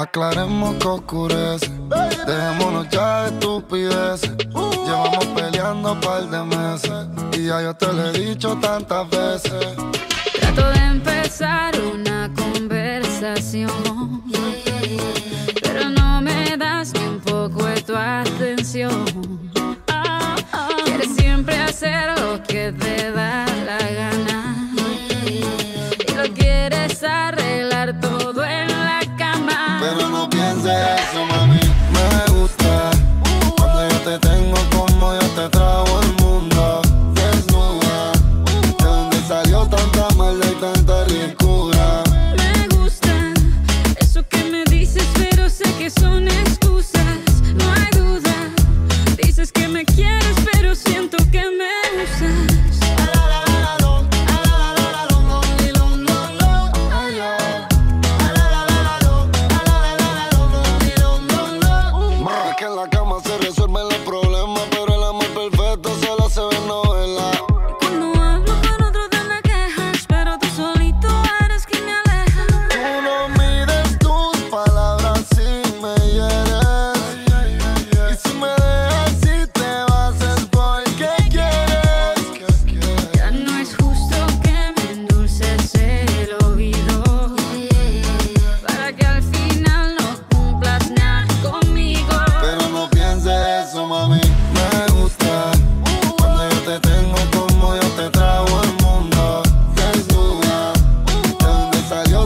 Aclaremos que oscurece. Dejémonos ya de estupideces. Llevamos peleando un par de meses. Y ya yo te lo he dicho tantas veces. Trato de empezar una conversación. Pero no me das ni un poco de tu atención. Pero no pienses eso, mami.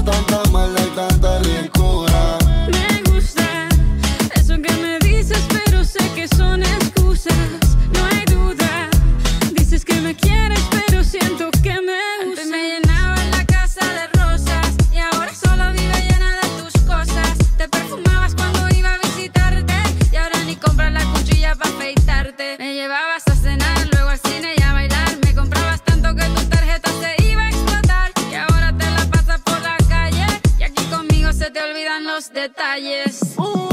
tanta mala y tanta licura. Me gusta eso que me dices, pero sé que detalles. Uh.